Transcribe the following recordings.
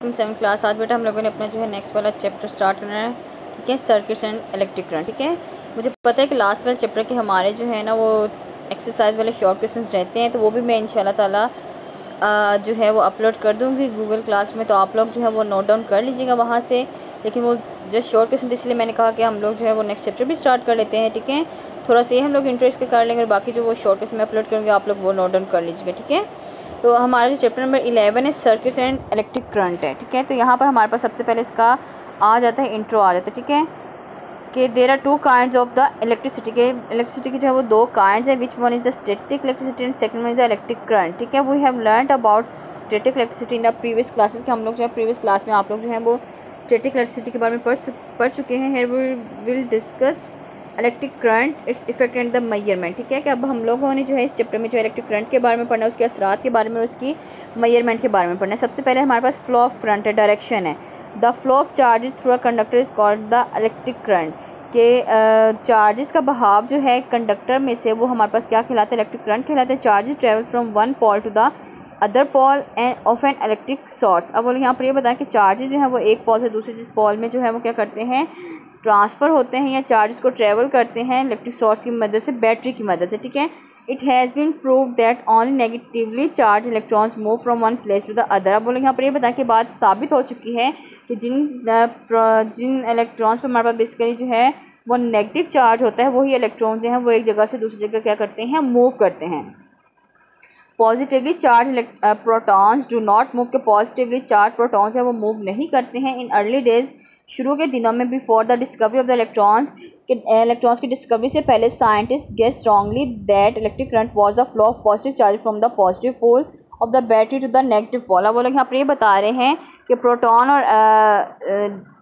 Seven class आज बेटा हम लोगों ने अपना जो है नेक्स्ट वाला चैप्टर स्टार्ट करना है। ठीक है? सर्किट्स एंड इलेक्ट्रिक करंट ठीक है? मुझे पता है कि लास्ट वाले चैप्टर के हमारे जो है ना, वो एक्सरसाइज वाले शॉर्ट क्वेश्चन रहते हैं तो वो भी मैं इन ताला जो है वो अपलोड कर दूँगी गूगल क्लास में तो आप लोग जो है वो नोट डाउन कर लीजिएगा वहाँ से। लेकिन वो जस्ट शॉर्ट क्वेश्चन इसलिए मैंने कहा कि हम लोग जो है वो नेक्स्ट चैप्टर भी स्टार्ट कर लेते हैं, ठीक है? थोड़ा सा ये हम लोग इंटरेस्ट के कर लेंगे और बाकी जो वो शॉर्ट क्वेश्चन में अपलोड करूँगी, आप लोग वो नोट डाउन कर लीजिएगा, ठीक है? तो हमारा जो चैप्टर नंबर इलेवन है सर्किट एंड इलेक्ट्रिक करंट है, ठीक है? तो यहाँ पर हमारे पास सबसे पहले इसका आ जाता है इंट्रो आ जाता है, ठीक है? कि there are two kind of the electricity के इलेक्ट्रिसिटी की जो है वो दो काइंड है which one is the static electricity and second one is the electric current ठीक है? We have learn about static electricity in the previous classes के हम लोग जो है प्रीवियस क्लास में आप लोग जो है वो स्टेटिक इलेक्ट्रिसिटी के बारे में पढ़ पढ़ चुके हैं। Here will discuss electric current its effect and the measurement ठीक है? कि अब हम लोगों ने जो है इस चैप्टर में जो इलेक्ट्रिक करंट के बारे में पढ़ना है, उसके असरात के बारे में उसकी मैयरमेंट के बारे में पढ़ना है। सबसे पहले हमारे पास फ्लो ऑफ़ करंट है डायरेक्शन है। The flow of charges through a conductor is called the electric current के चार्जेस का बहाव जो है कंडक्टर में से, वो हमारे पास क्या खिलाते हैं? इलेक्ट्रिक करंट खिलाते हैं। Charges travel from one pole to the other pole end of an electric source अब बोले, यहाँ पर ये बताएँ कि चार्जेस जो है वो एक पॉल से दूसरे पॉल में जो है वो क्या करते हैं? ट्रांसफ़र होते हैं या चार्जेस को ट्रेवल करते हैं इलेक्ट्रिक सोर्स की मदद से बैटरी की मदद से, ठीक है? It has been prove that only negatively charge electrons move from one place to the other अब बोले, यहाँ पर ये बता के बात साबित हो चुकी है कि जिन जिन इलेक्ट्रॉन्स पर हमारे पास बेसिकली जो है वो नेगेटिव चार्ज होता है, वही इलेक्ट्रॉन जो है, वो एक जगह से दूसरी जगह क्या करते हैं मूव करते हैं। Positively charge protons do not move के पॉजिटिवली चार्ज प्रोटॉन्स है, वो मूव नहीं करते हैं। इन अर्ली डेज़ शुरू के दिनों में before the discovery of the electrons के इलेक्ट्रॉन्स की डिस्कवरी से पहले scientist guess strongly that electric current was the flow of positive charge from the positive pole of the battery to the negative pole अब वो लोग यहाँ पर ये बता रहे हैं कि प्रोटॉन और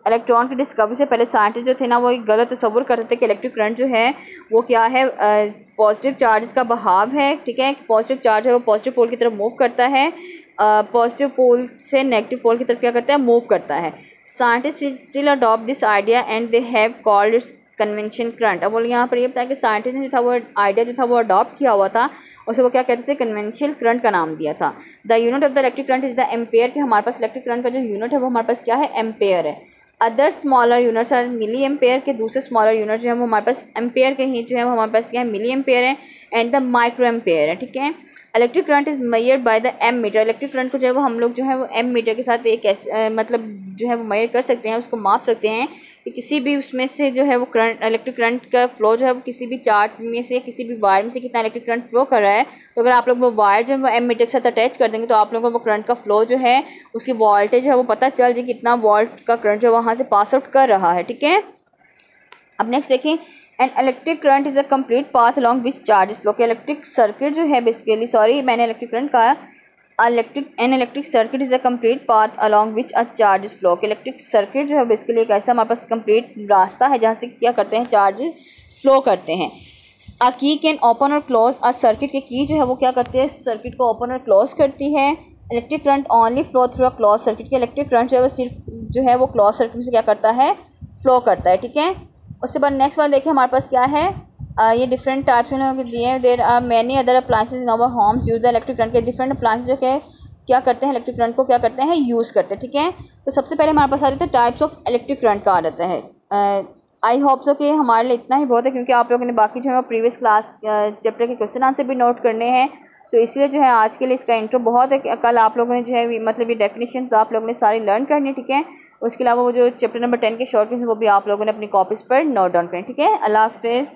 इलेक्ट्रॉन की डिस्कवरी से पहले साइंटिस्ट जो थे ना, वो एक गलत तस्वुर करते थे कि इलेक्ट्रिक करंट जो है, वो क्या है पॉजिटिव चार्ज का बहाव है, ठीक है? पॉजिटिव चार्ज है, वो पॉजिटिव पोल की तरफ़ मूव करता है पॉजिटिव पोल से नेगेटिव पोल की तरफ़ क्या करता है मूव करता है। Scientist still adopt this idea and they have called its convention current अब बोले यहाँ पर ये बताया कि साइंटिस्ट ने जो था, वो आइडिया जो था, वो अडॉप्ट किया हुआ था, उसे वो क्या कहते थे? कन्वेंशियल करंट का नाम दिया था। The unit of the electric current is the ampere कि हमारे पास इलेक्ट्रिक करंट का जो यूनिट है, वो हमारे पास क्या है? एम्पेयर है। Other smaller units are milli ampere के दूसरे स्मॉलर यूनिट जो है, वो हमारे पास एम्पेयर के ही जो है, वो हमारे पास क्या है मिली एम्पेयर है एंड द माइक्रो एम्पेयर है, ठीक है? Electric current is measure by the ammeter electric current को जो है, वो हम लोग जो है, वो एम मीटर के साथ एक ऐसे मतलब जो है, वो मेयर कर सकते हैं, उसको माप सकते हैं। किसी भी उसमें से जो है वो करंट इलेक्ट्रिक करंट का फ्लो जो है वो किसी भी चार्ट में से, किसी भी वायर में से कितना इलेक्ट्रिक करंट फ्लो कर रहा है तो अगर आप लोग वो वायर जो है वो एम मीटर के साथ अटैच कर देंगे तो आप लोगों को वो करंट का फ्लो जो है, उसकी वोल्टेज है वो पता चल जाए कितना वोल्ट का करंट जो वहाँ से पास आउट कर रहा है, ठीक है? अब नेक्स्ट देखें an electric current is a complete path along which charges flow के इलेक्ट्रिक सर्किट जो है बेसिकली सॉरी मैंने इलेक्ट्रिक करंट कहा electric an electric circuit is a complete path along which a charge flow electric circuit जो है basically एक ऐसा हमारे पास कंप्लीट रास्ता है जहाँ से क्या करते हैं चार्ज फ्लो करते हैं। अ की कैन ओपन और क्लोज अ सर्किट के की जो है, वो क्या करती है सर्किट को ओपन और क्लोज करती है। Electric current only flow through a close circuit के इलेक्ट्रिक करंट जो है, वो सिर्फ़ जो है, वो क्लोज सर्किट से क्या करता है फ्लो करता है, ठीक है? उसके बाद नेक्स्ट वाला देखिए, हमारे पास क्या है? ये डिफरेंट टाइप्स में दिए हैं। There are many other appliances in our homes use the electric current के डिफरेंट अप्लाइंसेज जो कि क्या करते हैं इलेक्ट्रिक करंट को, क्या करते हैं यूज़ करते हैं, ठीक है? तो सबसे पहले हमारे पास आ जाता है टाइप्स ऑफ़ इलेक्ट्रिक करंट का आ जाता है। आई होप सो कि हमारे लिए इतना ही बहुत है क्योंकि आप लोगों ने बाकी जो है वो प्रीवियस क्लास चैप्टर के क्वेश्चन आंसर भी नोट करने हैं। तो इसलिए जो है आज के लिए इसका इंट्रो बहुत है कल आप लोगों ने जो है मतलब ये डेफिनेशन आप लोगों ने सारी लर्न करनी है, ठीक है? उसके अलावा वो जो चैप्टर नंबर टेन के शॉर्ट क्वेश्चन वो भी आप लोगों ने अपनी कॉपीज़ पर नोट डाउन करें ठीक है? अल्लाह हाफिज़।